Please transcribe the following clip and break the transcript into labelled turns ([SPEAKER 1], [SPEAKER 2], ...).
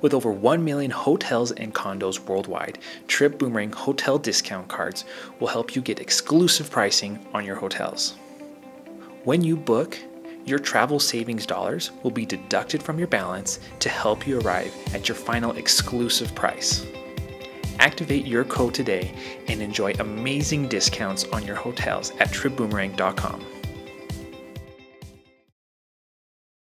[SPEAKER 1] With over 1 million hotels and condos worldwide, Tripboomerang hotel discount cards will help you get exclusive pricing on your hotels. When you book, your travel savings dollars will be deducted from your balance to help you arrive at your final exclusive price. Activate your code today and enjoy amazing discounts on your hotels at tripboomerang.com.